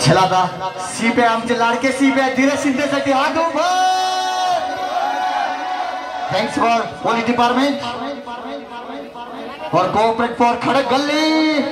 छलादा सीपे आमचे लाडके सीपे धीरज शिंदेसाठी हात उभा! Thanks for police department for cooperate for Khadak Galli.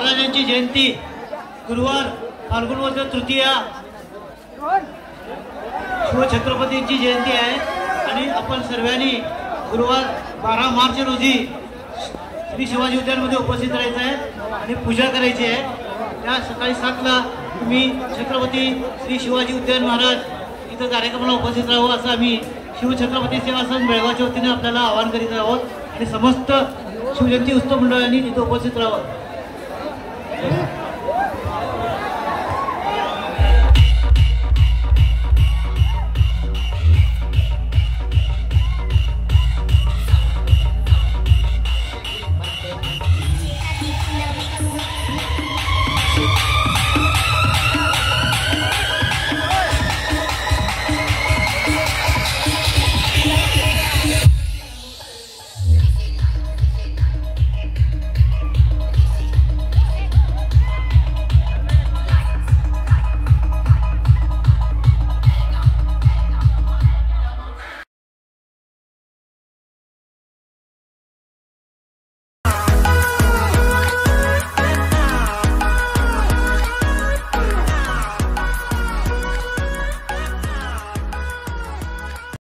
महाराजांची जयंती. गुरुवार फाल्गुन वद्र तृतीया. शिवछत्रपतींची जयंती आहे. आणि आपण सर्वांनी गुरुवार बारा मार्च रोजी श्री शिवाजी उद्यानमध्ये उपस्थित राहायचं आहे आणि पूजा करायची आहे. त्या सकाळी सातला तुम्ही छत्रपती श्री शिवाजी उद्यान महाराज इथं कार्यक्रमाला उपस्थित राहावं असं आम्ही शिवछत्रपती सेवा संघ बेळगावच्या वतीने आपल्याला आवाहन करीत आहोत. आणि समस्त शिवजयंती उत्सव मंडळांनी तिथं उपस्थित राहावं. Yeah.